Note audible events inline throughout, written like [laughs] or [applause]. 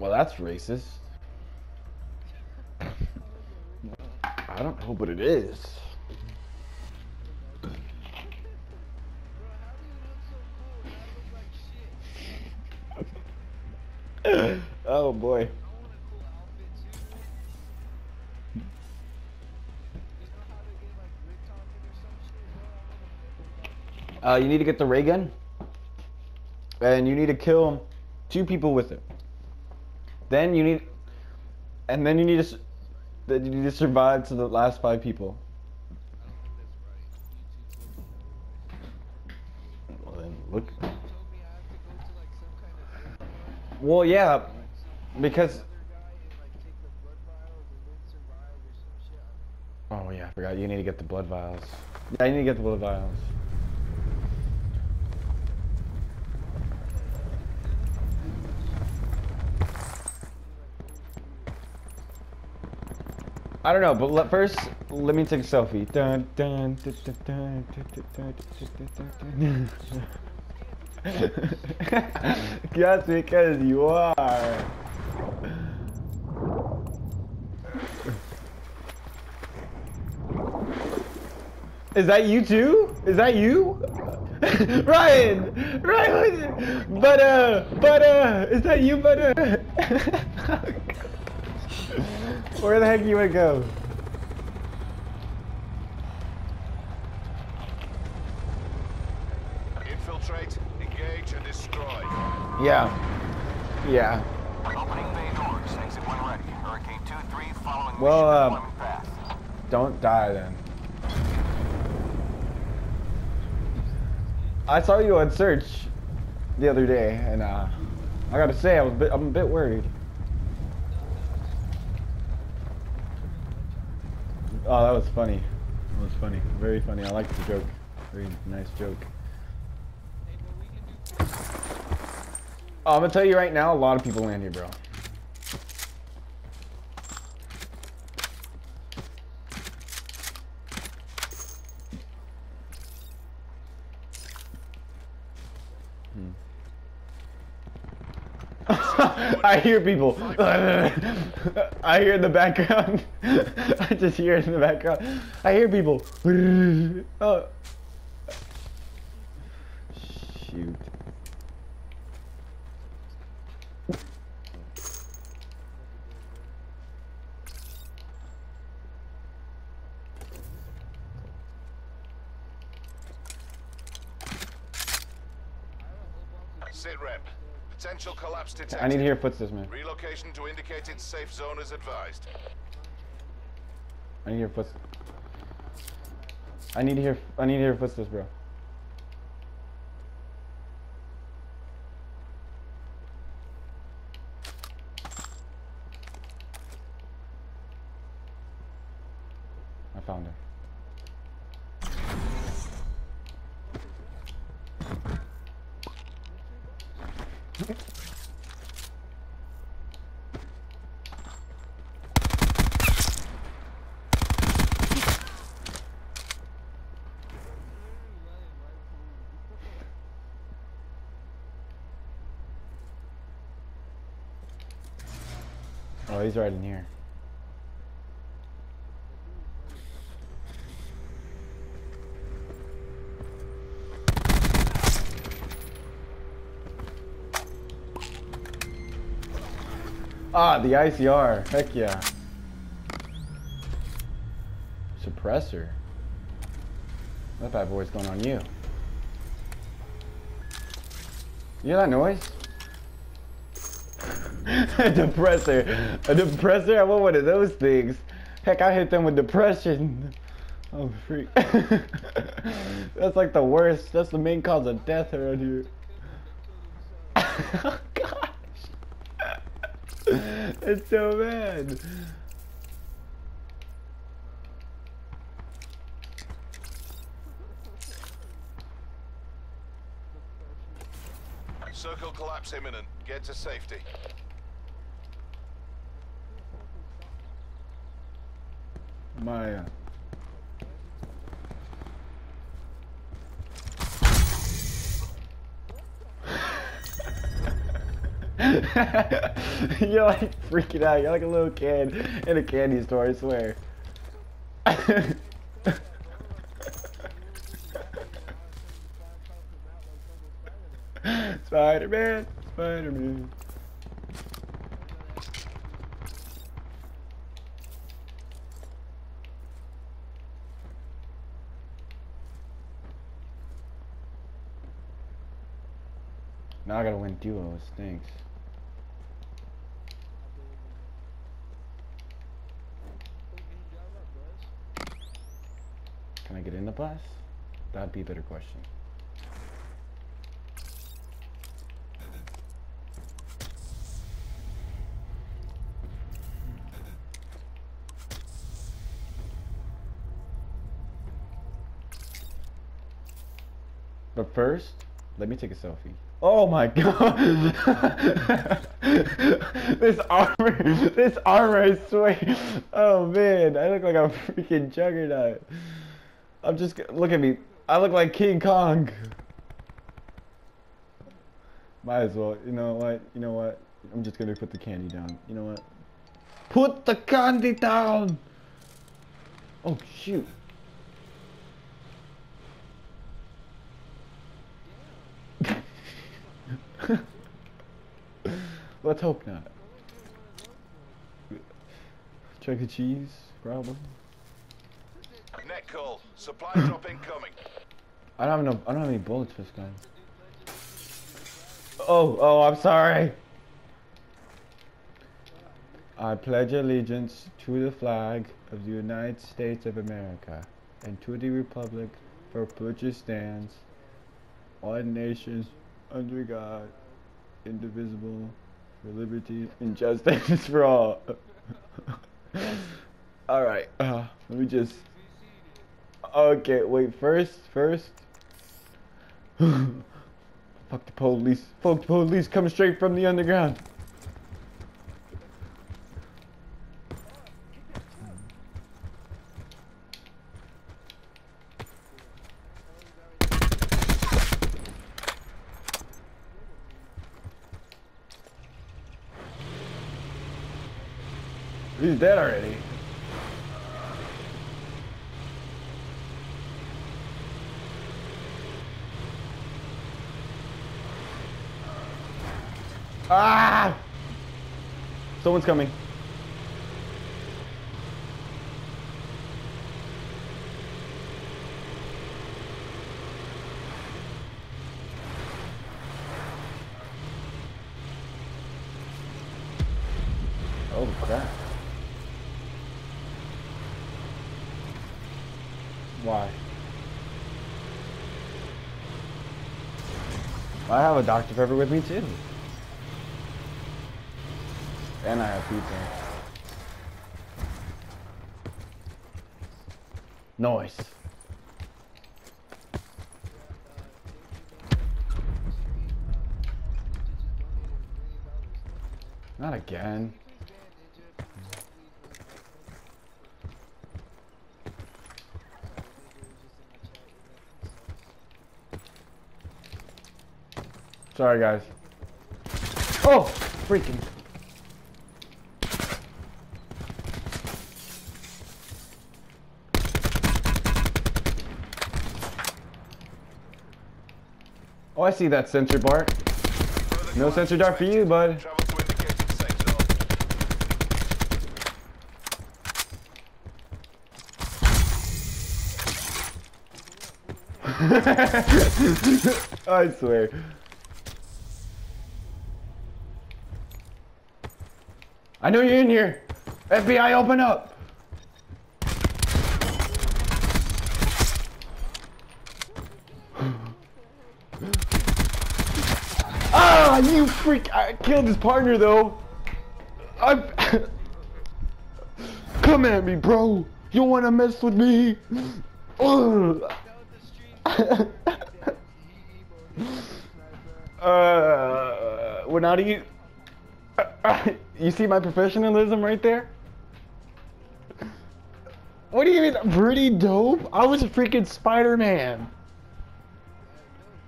Well, that's racist. I don't know, but it is. [laughs] oh boy. Uh, you need to get the ray gun, and you need to kill two people with it. Then you need, and then you need to, then you need to survive to the last five people. Well then, look. Well, yeah, because. Oh yeah, I forgot. You need to get the blood vials. Yeah, you need to get the blood vials. I don't know, but let, first, let me take a selfie. Dun, dun, dun, Just because you are. Is that you too? Is that you? Ryan! Ryan! Butter! Butter! Is that you, Butter? oh, where the heck you wanna go? Infiltrate, engage, and destroy. Yeah. Yeah. Opening bay doors. Exit when ready. Hurricane 2-3 following Well, mission um, path. Don't die then. I saw you on search the other day, and uh, I gotta say I was a bit, I'm a bit worried. Oh, that was funny. That was funny. Very funny. I liked the joke. Very nice joke. Oh, I'm gonna tell you right now, a lot of people land here, bro. [laughs] I hear people. [laughs] I hear in the background. [laughs] I just hear it in the background. I hear people. Oh. Shoot. Sit rep. Potential collapse detected. I need to hear footsteps, man. Relocation to indicated safe zone is advised. I need to hear footsteps. I need to hear. I need to hear footsteps, bro. I found her. Oh, he's right in here. Ah, the ICR. Heck yeah. Suppressor. That bad boy's going on you. You hear that noise? A [laughs] depressor. A depressor? I want one of those things. Heck, I hit them with depression. [laughs] Oh, freak. [laughs] That's like the worst. That's the main cause of death around here. oh, gosh. It's so bad. Circle collapse imminent. Get to safety. Maya. [laughs] You're like freaking out. You're like a little kid in a candy store, I swear. [laughs] Spider-Man, Spider-Man. Now I gotta win duo, it stinks. Can I get in the bus? That'd be a better question. But first, let me take a selfie. Oh my [laughs] god! this armor, this armor, I swear. Oh man, I look like a freaking juggernaut. I'm just, look at me. I look like King Kong. Might as well, you know what, you know what? I'm just gonna put the candy down. You know what? Put the candy down! Oh shoot. Let's hope not. Chuck E. Cheese, probably. Net call. Supply [coughs] drop incoming. I don't have no. I don't have any bullets for this gun. Oh, oh, I'm sorry. I pledge allegiance to the flag of the United States of America and to the republic for which it stands, one nation, under God, indivisible, for liberty and justice for all. [laughs] all right. Uh, let me just. Okay, wait. First, first. [sighs] Fuck the police. Fuck the police coming straight from the underground. Dead already. Ah! Someone's coming. Oh crap. Why? I have a Dr. Pepper with me too. And I have pizza. Noise. Not again. Sorry, guys. Oh, freaking. Oh, I see that sensor bar. No sensor dart for you, bud. [laughs] I swear. I know you're in here. FBI, open up. [sighs] ah, you freak! I killed his partner though. I. [laughs] Come at me, bro. You wanna mess with me? [laughs] Uh, now do you? You see my professionalism right there? What do you mean, pretty dope? I was a freaking Spider-Man.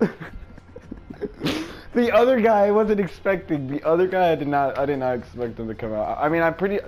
[laughs] the other guy I wasn't expecting. The other guy I did not I did not expect him to come out. I mean I'm pretty